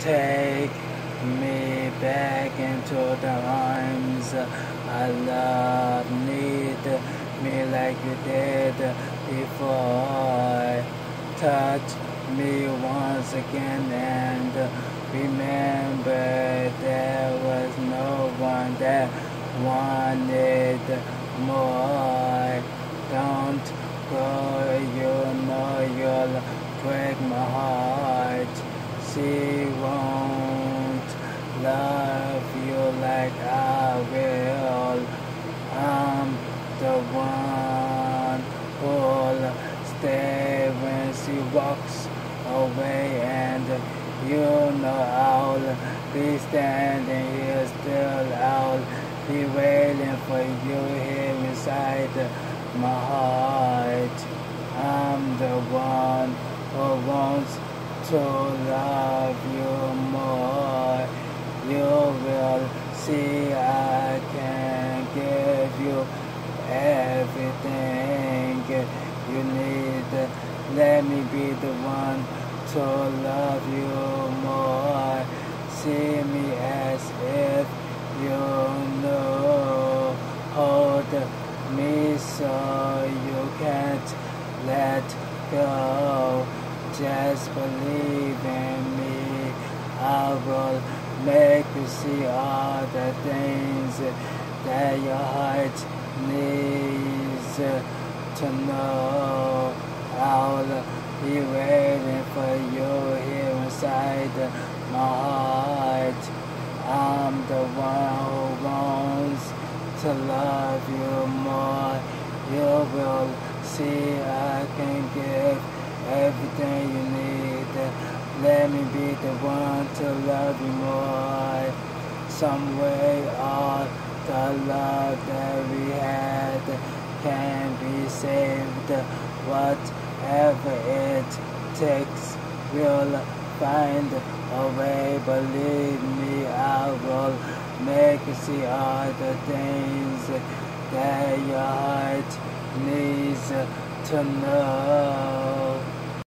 Take me back into the arms I love. Need me like you did before. Touch me once again and remember there was no one that wanted more. Don't go, you know you'll break my heart. She won't love you like I will. I'm the one who'll stay when she walks away and you know I'll be standing here still. I'll be waiting for you here inside my heart. I'm the one who wants to love you more. You will see I can give you everything you need. Let me be the one to love you more. See me as if you know. Hold me so you can't let go. Just believe in me. I will make you see all the things that your heart needs to know. I'll be waiting for you here inside my heart. I'm the one who wants to love you more. You will see I can give everything you need. Let me be the one to love you more. Some way all the love that we had can be saved. Whatever it takes, we'll find a way. Believe me, I will make you see all the things that your heart needs to know.